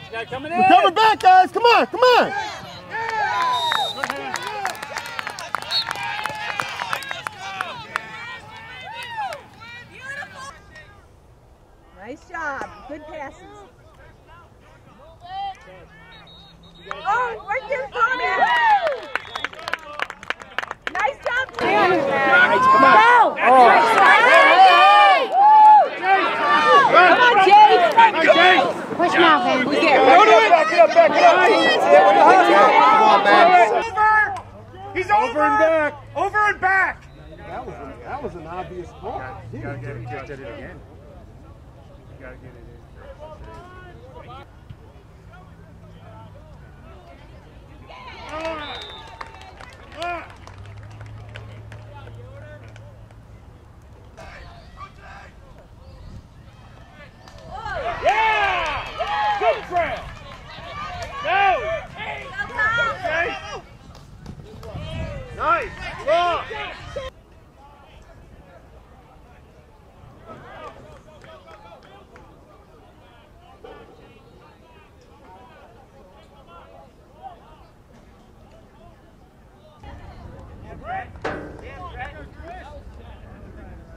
coming in. We're coming back, guys. Come on, come on. Nice job. Good passes. Oh, right there, Tommy. Nice job, Tommy. Come on. Come on, Jay. Push now, Ben. Go to it. Back it up, back it up. Over! He's over! Over and back. Over and back! That was an, that was an obvious ball. You gotta you gotta get it again. You gotta get it in. Yeah! Good trail! Go! Okay. Nice! Long!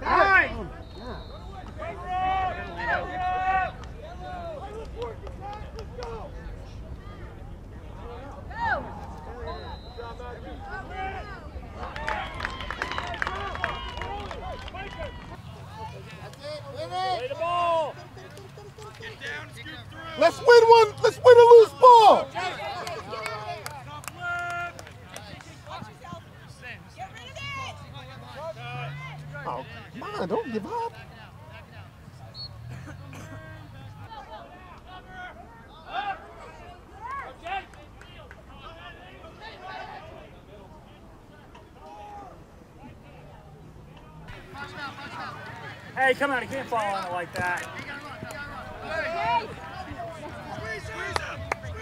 Nice! Play the ball! Let's win one. Let's win a loose ball. Oh, come on. Don't give up. Hey, come on, you can't fall on it like that.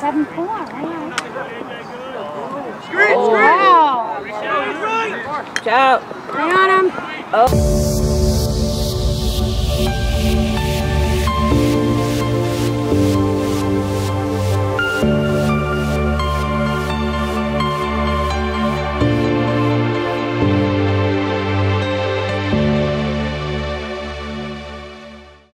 Seven four. Oh, wow. Wow. Ciao. Hang on him. Oh.